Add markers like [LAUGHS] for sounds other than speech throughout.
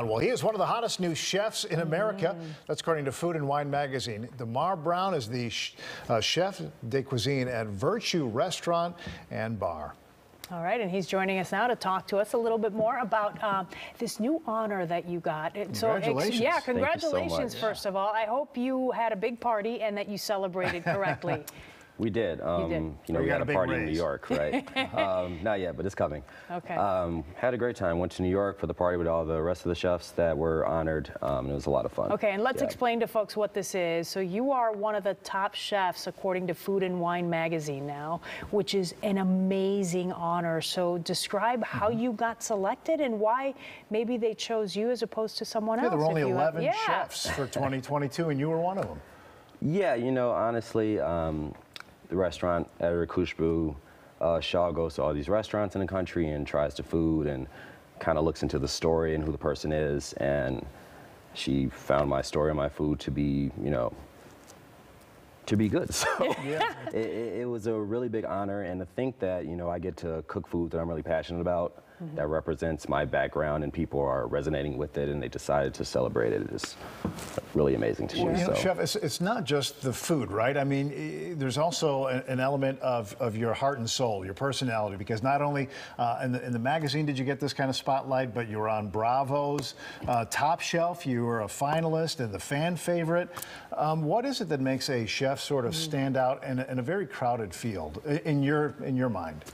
Well, he is one of the hottest new chefs in America. That's according to Food and Wine magazine. Damarr Brown is the sh- uh, chef de cuisine at Virtue Restaurant and Bar. All right, and he's joining us now to talk to us a little bit more about uh, this new honor that you got. It- So, ex- Congratulations. yeah, so congratulations, much. first of all. I hope you had a big party and that you celebrated correctly. [LAUGHS] We did. Um, did. You know, We we, got had a a big party in. New York, right? [LAUGHS] um, not yet, but it's coming. Okay. Um, had a great time. Went to New York for the party with all the rest of the chefs that were honored. Um, it was a lot of fun. Okay, and let's Yeah. explain to folks what this is. So, you are one of the top chefs according to Food and Wine magazine now, which is an amazing honor. So, describe how Mm-hmm. you got selected and why maybe they chose you as opposed to someone Yeah, else. there were only you have- 11 yeah. chefs for [LAUGHS] 2022, and you were one of them. Yeah, you know, honestly, um, the restaurant editor Khushbu, uh, Shah goes to all these restaurants in the country and tries the food and kind of looks into the story and who the person is. And she found my story and my food to be, you know, to be good. [LAUGHS] So Yeah. it, it was a really big honor, and to think that you know I get to cook food that I'm really passionate about, that represents my background, and people are resonating with it, and they decided to celebrate it. it is really amazing to me. Well, you know, so. Chef, it's, it's not just the food, right? I mean, there's also a- an element of, of your heart and soul, your personality, because not only uh, in, the, in the magazine did you get this kind of spotlight, but you were on Bravo's uh, Top Chef, you were a finalist and the fan favorite. Um, what is it that makes a chef sort of stand out in a, in a very crowded field, in your, in your mind?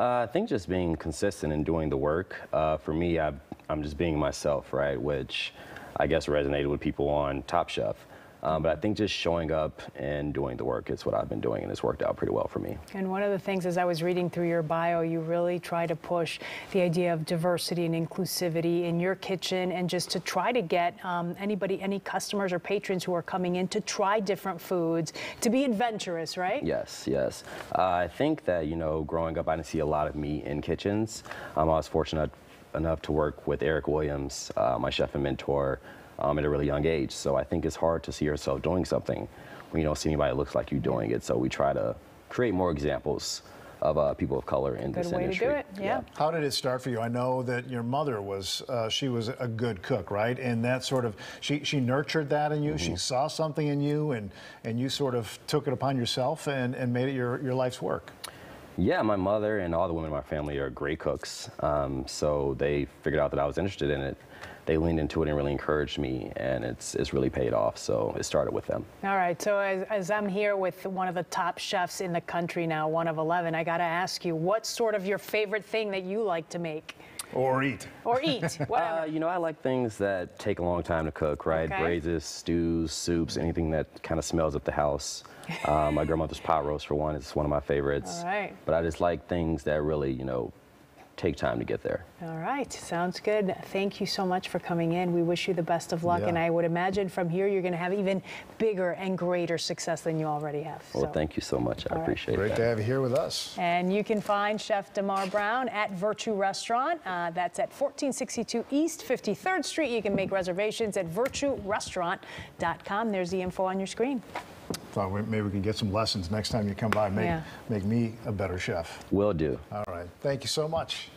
Uh, I think just being consistent and doing the work. Uh, for me, I, I'm just being myself, right? Which I guess resonated with people on Top Chef. Um, but I think just showing up and doing the work is what I've been doing, and it's worked out pretty well for me. And one of the things, as I was reading through your bio, you really try to push the idea of diversity and inclusivity in your kitchen and just to try to get um, anybody, any customers or patrons who are coming in to try different foods, to be adventurous, right? Yes, yes. Uh, I think that, you know, growing up, I didn't see a lot of me in kitchens. Um, I was fortunate enough to work with Erick Williams, uh, my chef and mentor, um, at a really young age. So I think it's hard to see yourself doing something when you don't see anybody that looks like you doing it. So we try to create more examples of uh, people of color in Good this way industry. to do it, yeah. How did it start for you? I know that your mother was, uh, she was a good cook, right? And that sort of, she, she nurtured that in you. She saw something in you and, and you sort of took it upon yourself and, and made it your, your life's work. Yeah, my mother and all the women in my family are great cooks. Um, so they figured out that I was interested in it. They leaned into it and really encouraged me, and it's, it's really paid off. So it started with them. All right, so as, as I'm here with one of the top chefs in the country now, one of 11, I got to ask you, what's sort of your favorite thing that you like to make Or eat. or eat? [LAUGHS] Whatever. Uh, you know, I like things that take a long time to cook, right? Okay. Braises, stews, soups, anything that kind of smells up the house. Uh, my grandmother's pot roast, for one, is one of my favorites. All right. But I just like things that really, you know, take time to get there. All right, sounds good. Thank you so much for coming in. We wish you the best of luck, Yeah. and I would imagine from here you're going to have even bigger and greater success than you already have. Well, So- thank you so much. I right. appreciate Great that. to have you here with us. And you can find Chef Damarr Brown at Virtue Restaurant. Uh, that's at 1462 East 53rd Street. You can make reservations at virtuerestaurant.com. There's the info on your screen. Thought we- maybe we could get some lessons next time you come by. Make, Yeah. make me a better chef. Will do. All right. Thank you so much.